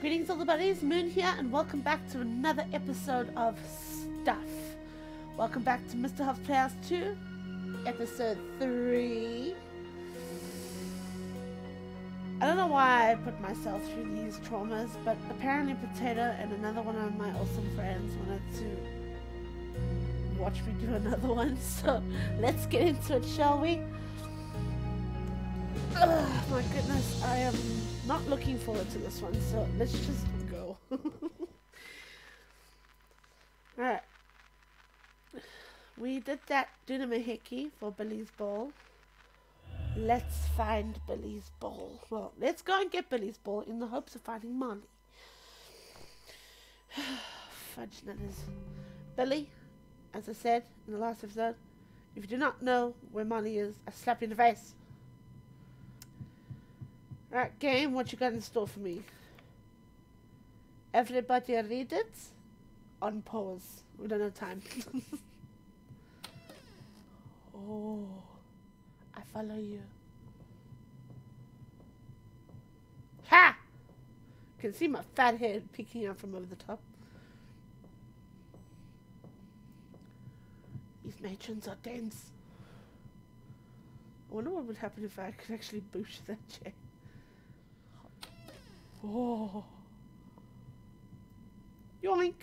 Greetings, all the buddies. Moon here, and welcome back to another episode of Stuff. Welcome back to Mr. Hopp's Playhouse 2, episode 3. I don't know why I put myself through these traumas, but apparently Potato and another one of my awesome friends wanted to watch me do another one, so let's get into it, shall we? Ugh, my goodness, I am not looking forward to this one, so let's just go. Alright. We did that Dunamahiki for Billy's ball. Let's find Billy's ball. Well, let's go and get Billy's ball in the hopes of finding Molly. Fudge nutters. Billy, as I said in the last episode, if you do not know where Molly is, I slap you in the face. Right, game, what you got in store for me? Everybody read it? On pause. We don't have time. oh, I follow you. Ha! Can see my fat head peeking out from over the top. These matrons are dense. I wonder what would happen if I could actually boost that chair. Oh. Yoink.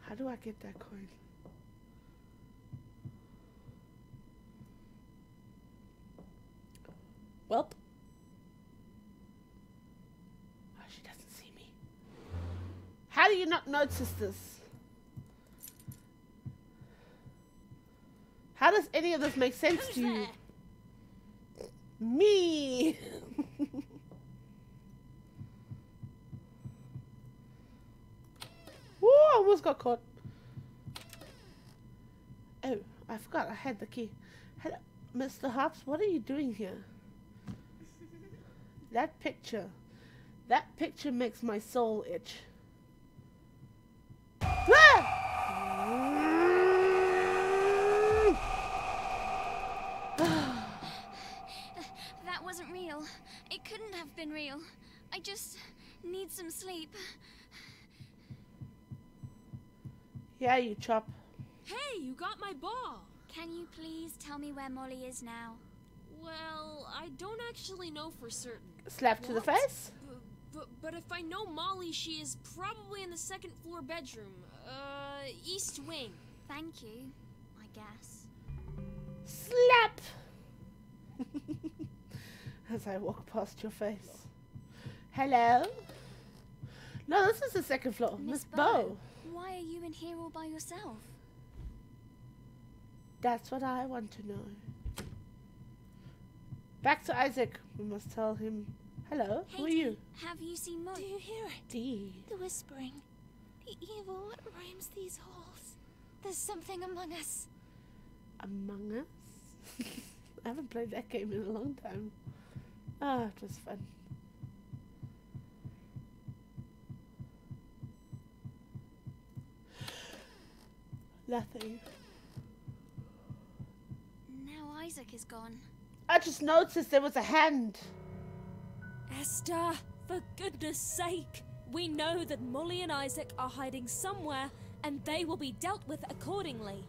How do I get that coin? Welp. Oh, she doesn't see me. How do you not notice this? How does any of this make sense Who's to you? there? Me. Ooh, I almost got caught. Oh, I forgot I had the key. Hello, Mr. Hopps, what are you doing here? That picture. That picture makes my soul itch. Ah! That wasn't real. It couldn't have been real. I just need some sleep. yeah, you chop. Hey, you got my ball! Can you please tell me where Molly is now? Well, I don't actually know for certain. Slap to the face. B- but, but if I know Molly, she is probably in the second floor bedroom. Uh, east wing. Thank you, I guess. As I walk past your face. Hello? No, this is the second floor. Miss Bow. Why are you in here all by yourself? That's what I want to know. Back to Isaac. We must tell him. Hello, who are you? Have you seen Molly? Do you hear it? D. The whispering. The evil that roams these halls. There's something among us. Among Us? I haven't played that game in a long time. Ah, it was fun. Nothing. Now Isaac is gone. I just noticed there was a hand. Esther, for goodness sake! We know that Molly and Isaac are hiding somewhere, and they will be dealt with accordingly.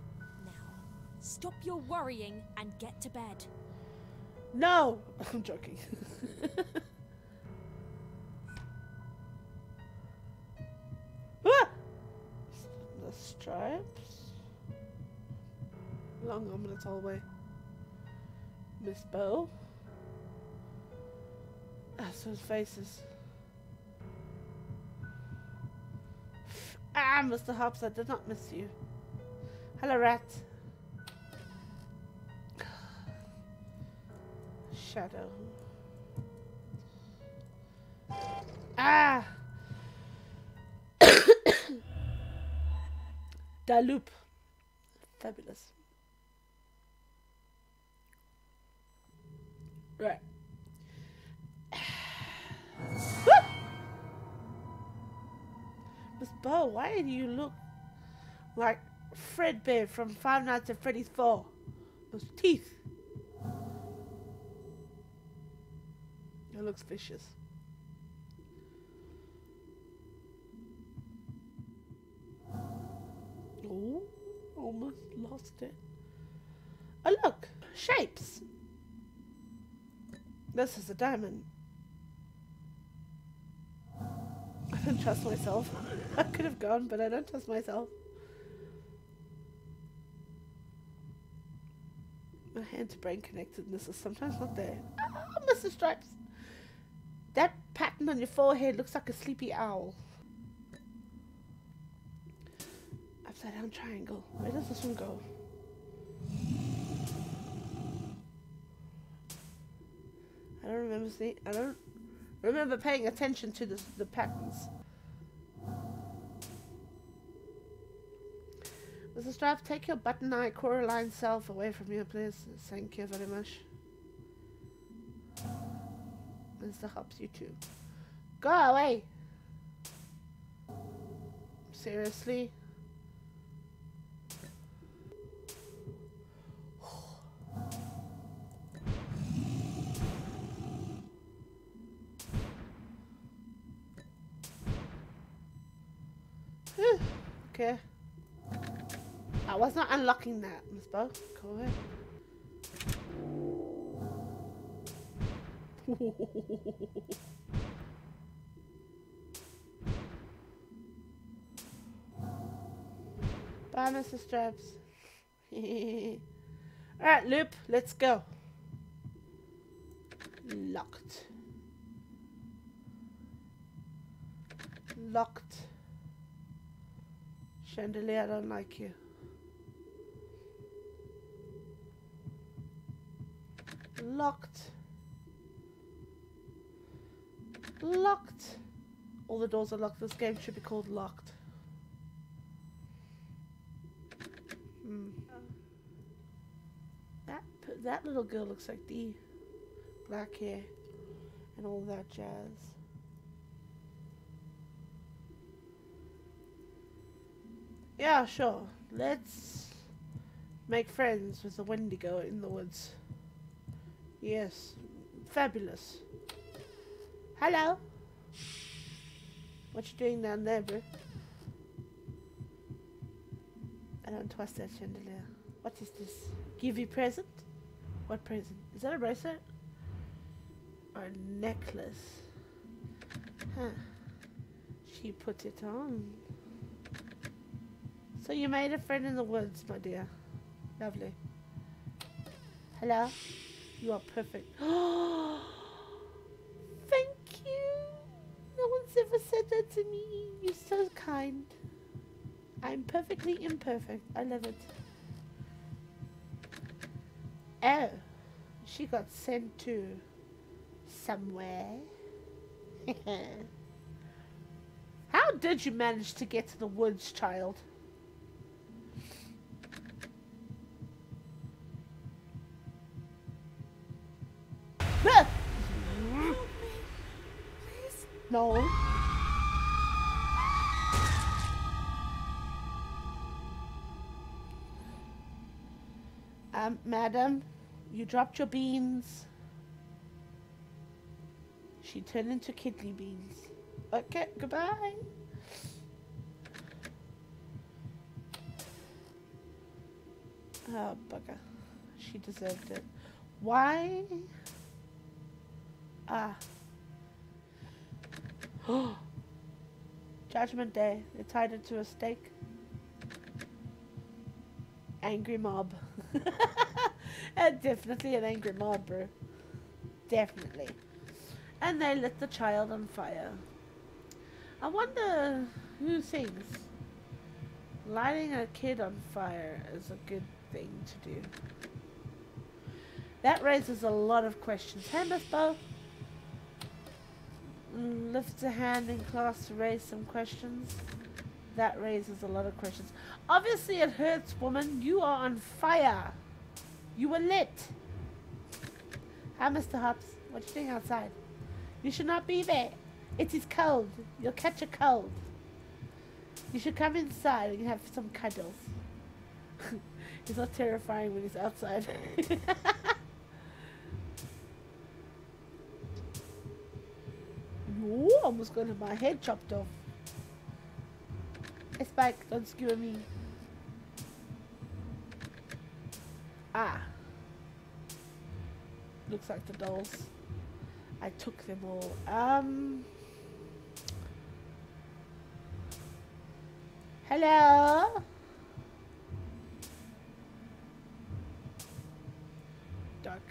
Now, stop your worrying and get to bed. No! I'm joking. ah! The stripes. Long ominous hallway. Miss. Ah, so his faces. Ah, Mr. Hopps, I did not miss you. Hello, rat. Shadow. Ah! Dalup. Fabulous. Right. Miss Bo, why do you look like Fredbear from Five Nights at Freddy's 4? Those teeth. Looks vicious. Oh, almost lost it. Oh, look! Shapes! This is a diamond. I don't trust myself. I could have gone, but I don't trust myself. My hand to brain connectedness is sometimes not there. Ah, Mr. Stripes! That pattern on your forehead looks like a sleepy owl. Upside down triangle. Where does this one go? I don't remember seeing. I don't remember paying attention to the, the patterns. Mr. Stripes, take your button eye Coraline self away from here, please. Thank you very much. Mr. Hopps, you too. Go away! Seriously? okay. I was not unlocking that, Miss Bo. Go away. Bye, Mr. Straps. Alright, Loop, let's go. Locked. Locked. Chandelier, I don't like you. Locked. Locked. All the doors are locked. This game should be called Locked. Hmm. That that little girl looks like Dee. Black hair and all that jazz. Yeah, sure. Let's make friends with the Wendigo in the woods. Yes, fabulous. Hello. What you doing down there, bro? I don't trust that chandelier. What is this? Give you present? What present? Is that a bracelet? Or a necklace? Huh. She put it on. So you made a friend in the woods, my dear. Lovely. Hello? You are perfect. Oh! Thank you. No one's ever said that to me. You're so kind. I'm perfectly imperfect. I love it. Oh, she got sent to somewhere. How did you manage to get to the woods, child? No. Madam, you dropped your beans. She turned into kidney beans. Okay, goodbye. Oh, bugger. She deserved it. Why? Ah. Judgment Day. They tied it to a stake. Angry mob. Uh, Definitely an angry mob, bro. Definitely. And they lit the child on fire. I wonder who thinks lighting a kid on fire is a good thing to do. That raises a lot of questions. Hey, Miss Bo. Mm, Lifts a hand in class to raise some questions. That raises a lot of questions. Obviously, it hurts, woman. You are on fire. You were lit. Hi, Mr. Hopps. What you doing outside? You should not be there. It is cold. You'll catch a cold. You should come inside and have some cuddles. he's not terrifying when he's outside. Ooh, almost got my head chopped off. Hey Spike, don't skewer me. Ah. Looks like the dolls. I took them all. Um. Hello? Duck.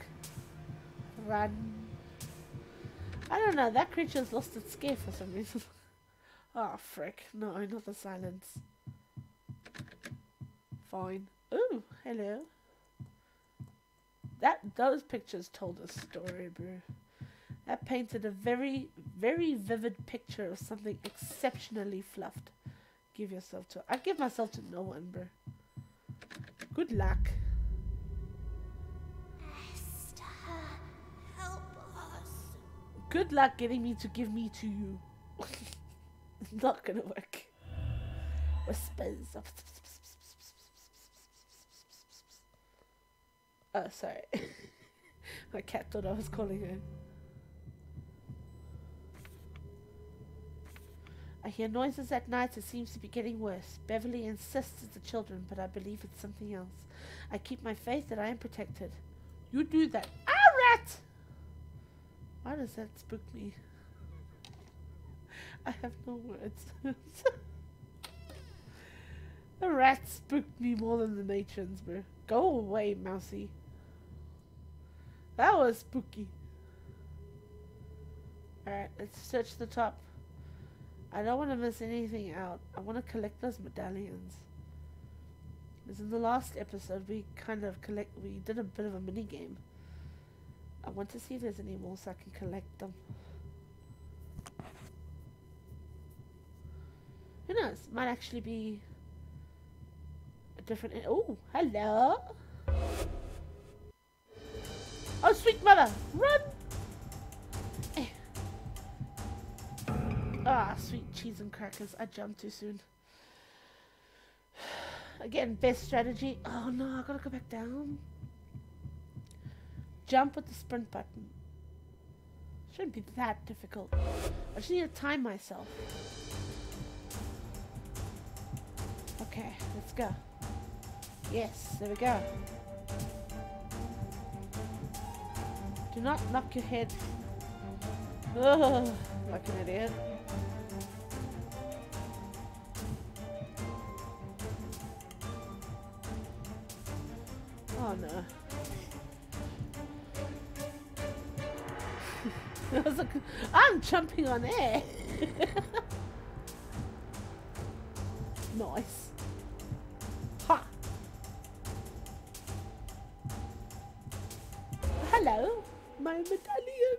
Run. I don't know, that creature's lost its scare for some reason. oh, frick. No, not the silence. Fine. Ooh, hello. That those pictures told a story, bro. That painted a very, very vivid picture of something exceptionally fluffed. Give yourself to. I give myself to no one, bro. Good luck. Esther, help us. Good luck getting me to give me to you. not gonna work. Whispers. Oh, sorry. My cat thought I was calling her. I hear noises at night. It seems to be getting worse. Beverly insists it's the children, but I believe it's something else. I keep my faith that I am protected. You do that. Ah, rat! Why does that spook me? I have no words. the rat spooked me more than the matrons, bro. Go away, mousy. That was spooky. Alright, let's search the top. I don't want to miss anything out. I want to collect those medallions. Because in the last episode, we kind of collect. We did a bit of a mini game. I want to see if there's any more so I can collect them. Who knows? Might actually be a different. Oh, hello. Oh, sweet mother, run! Ah, sweet cheese and crackers. I jumped too soon. Again, best strategy. Oh no, I gotta go back down. Jump with the sprint button. Shouldn't be that difficult. I just need to time myself. Okay, let's go. Yes, there we go. Do not knock your head. Ugh, like an idiot. Oh no. I was like, I'm jumping on air. nice. My medallion.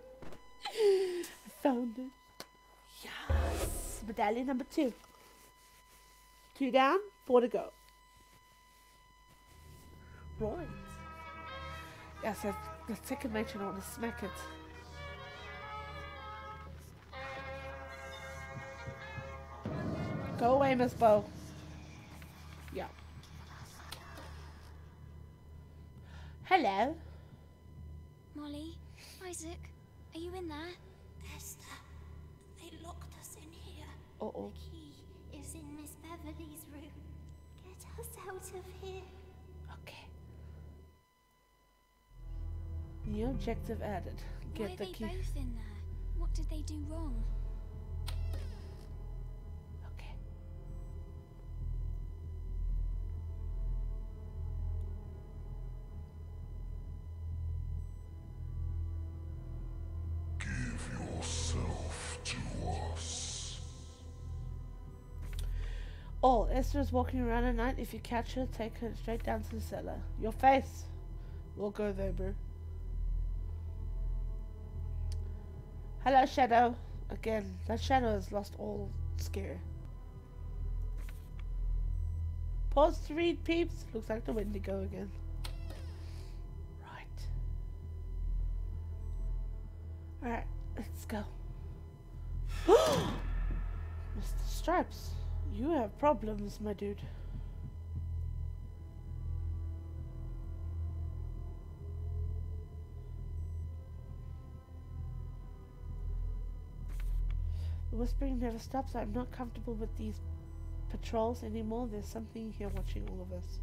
I found it. Yes, medallion number two. Two down, four to go. Right. Yes, the, the second matron I want to smack it. Go away, Miss Bow. Yeah. Hello. Molly, Isaac, are you in there? Esther, they locked us in here. Uh oh. The key is in Miss Beverly's room. Get us out of here. Okay. New objective added. Get Why Get are the they key. both in there? What did they do wrong? Oh, Esther's walking around at night. If you catch her, take her straight down to the cellar. Your face. We'll go there, bro. Hello, Shadow. Again, that Shadow has lost all scare. Pause to read, peeps. Looks like the Wendigo again. Right. Alright, let's go. Mr. Stripes, you have problems, my dude. The whispering never stops. I'm not comfortable with these patrols anymore. There's something here watching all of us.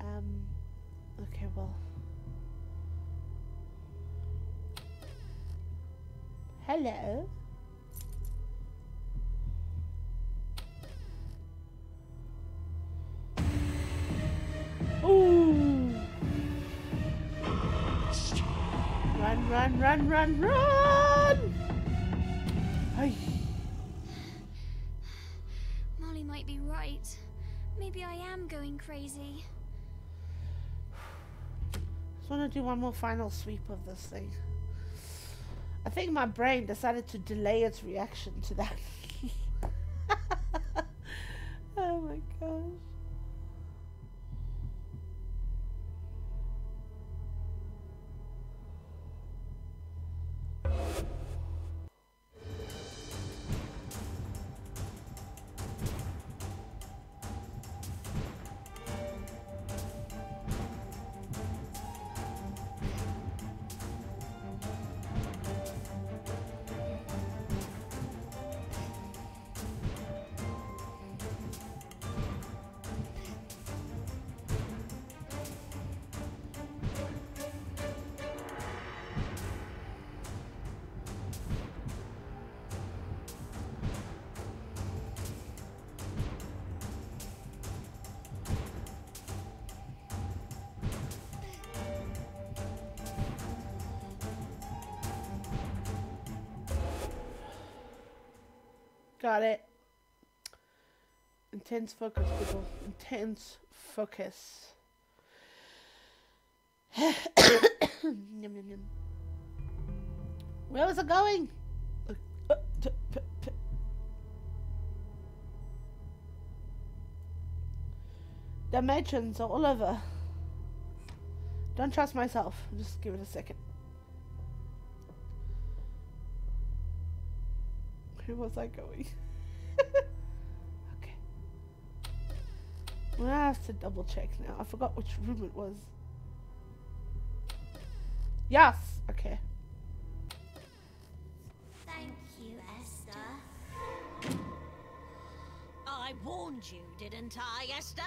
Um, okay, well. Hello? Ooh! Run, run, run, run, run! Ay. Molly might be right. Maybe I am going crazy. Just want to do one more final sweep of this thing. I think my brain decided to delay its reaction to that. Got it. Intense focus, people. Intense focus. yum, yum, yum. Where was it going? Matrons are all over. Don't trust myself. Just give it a second. Where was I going? okay. Well, I have to double check now. I forgot which room it was. Yes! Okay. Thank you, Esther. I warned you, didn't I, Esther?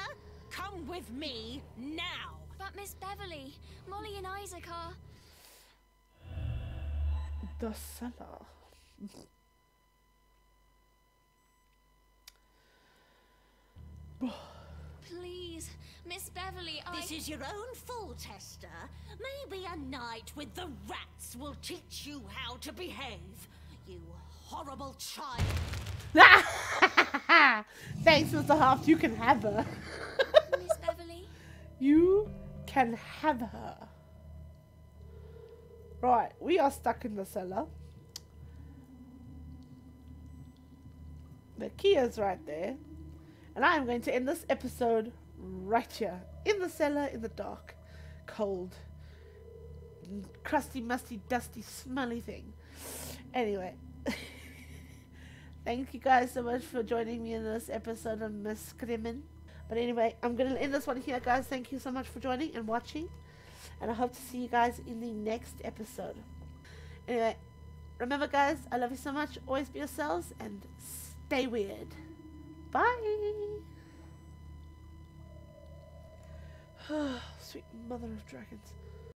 Come with me now. But Miss Beverly, Molly and Isaac are. The cellar. Please, Miss Beverly, I. This is your own fault, Esther. Maybe a night with the rats will teach you how to behave. You horrible child. Thanks, Mr. Half. You can have her. Miss Beverly? you can have her. Right, we are stuck in the cellar. The key is right there. And I am going to end this episode right here. In the cellar, in the dark, cold, crusty, musty, dusty, smelly thing. Anyway. Thank you guys so much for joining me in this episode of Miss Crimin. But anyway, I'm going to end this one here, guys. Thank you so much for joining and watching. And I hope to see you guys in the next episode. Anyway, remember, guys, I love you so much. Always be yourselves and stay weird. Bye. Sweet mother of dragons.